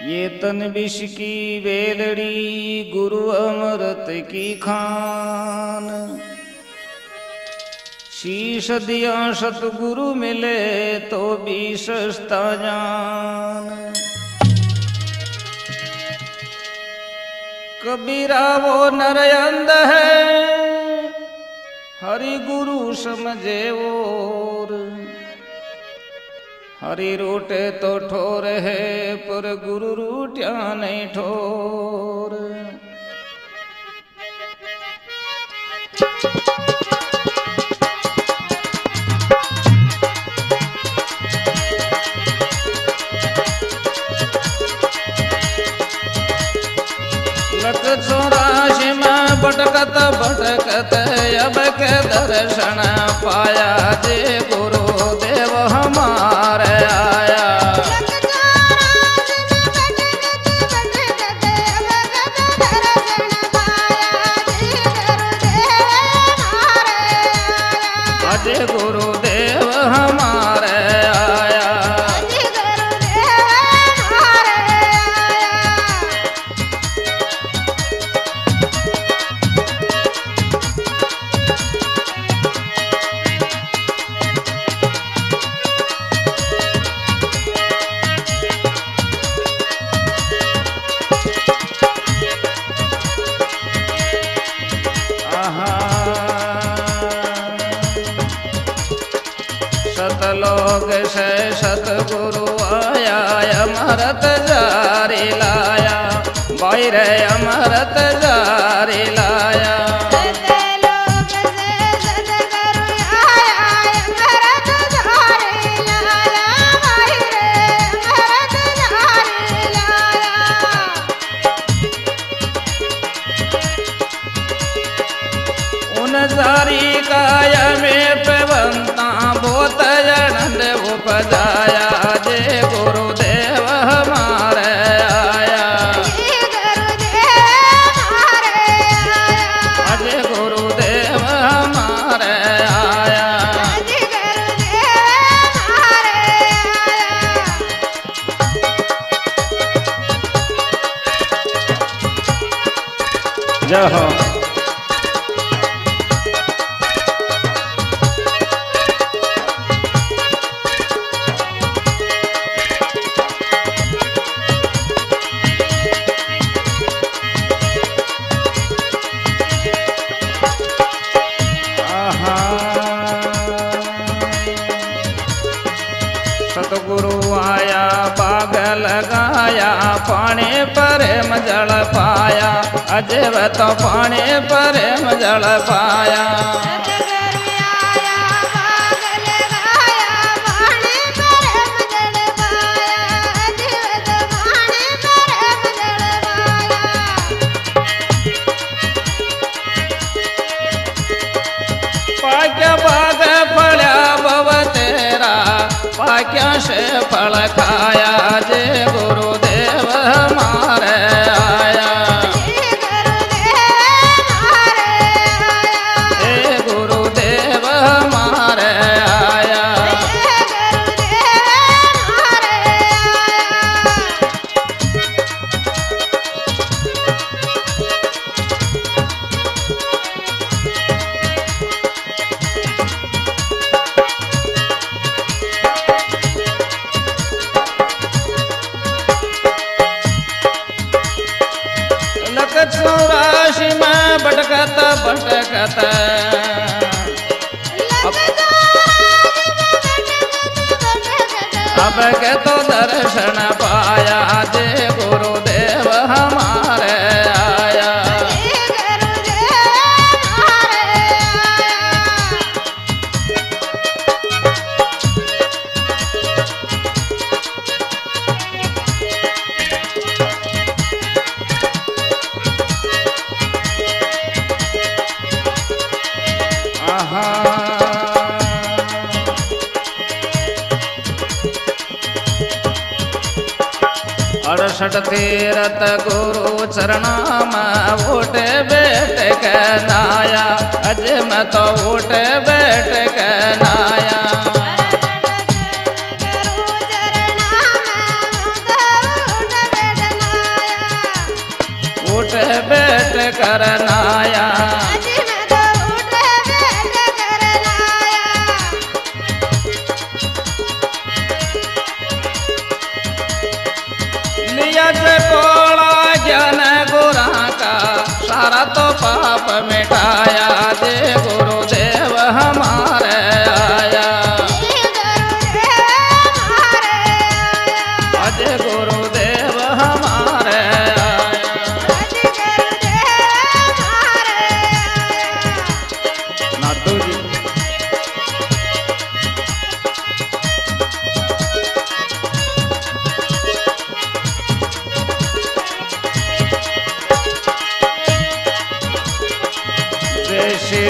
ये तन विष की बेलड़ी गुरु अमृत की खान। शीश दिया सतगुरु मिले तो भी सस्ता जान। कबीरा वो नर अंध है, हरि गुरु समझे और हरि रूटे तो ठोर है, पर गुरु रूटिया नहीं ठोर। भटकत भटकत, अब के दर्शन पाया जे गुरु सतगुरु आया अमृत जारी लाया। बाहर अमृत जारी लाया। जय लगाया, पानी पर जल पाया अजय तो पानी पर जल पाया। पाक्या से फळ खाया अब के तो दर्शन पाया जे अड़सठ तीरथ गुरु चरणाम, उठ बैठ के नाया। अज में तो उठ बैठ के नाया। उठ बैठ कर नाया। पाप मिटाया।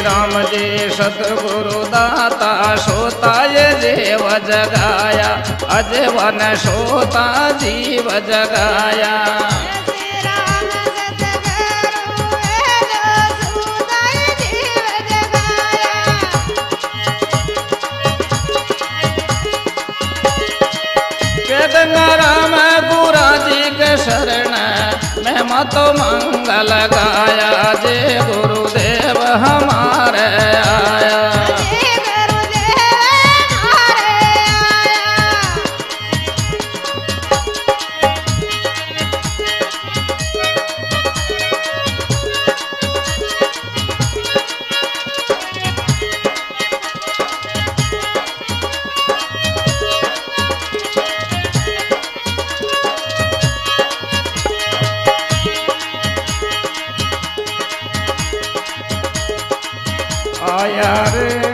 राम जी सतगुरु दाता सोता ये जीव जगाया अज वन सोता जीव जगाया। राम गुरा जी के शरण में मतो मंगल गाया, जे गुरुदेव हमारे आया মায়া রে